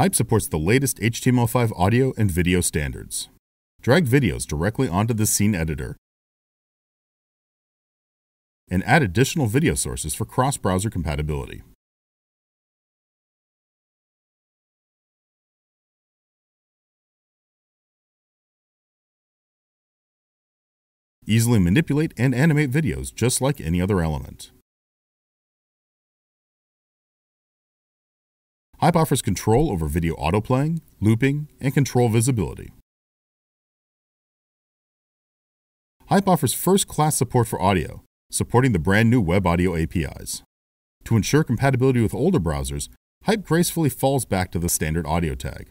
Hype supports the latest HTML5 audio and video standards. Drag videos directly onto the scene editor and add additional video sources for cross-browser compatibility. Easily manipulate and animate videos just like any other element. Hype offers control over video autoplaying, looping, and control visibility. Hype offers first-class support for audio, supporting the brand new web audio APIs. To ensure compatibility with older browsers, Hype gracefully falls back to the standard audio tag.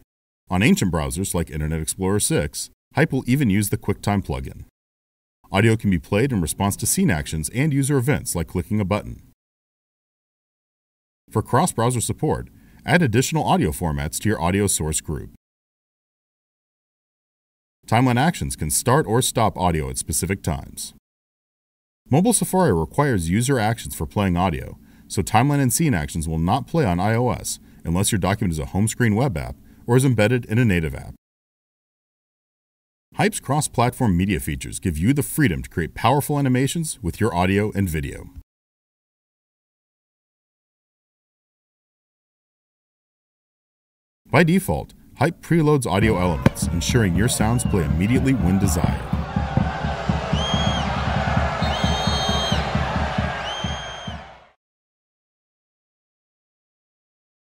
On ancient browsers like Internet Explorer 6, Hype will even use the QuickTime plugin. Audio can be played in response to scene actions and user events like clicking a button. For cross-browser support, add additional audio formats to your audio source group. Timeline actions can start or stop audio at specific times. Mobile Safari requires user actions for playing audio, so timeline and scene actions will not play on iOS unless your document is a home screen web app or is embedded in a native app. Hype's cross platform media features give you the freedom to create powerful animations with your audio and video. By default, Hype preloads audio elements, ensuring your sounds play immediately when desired.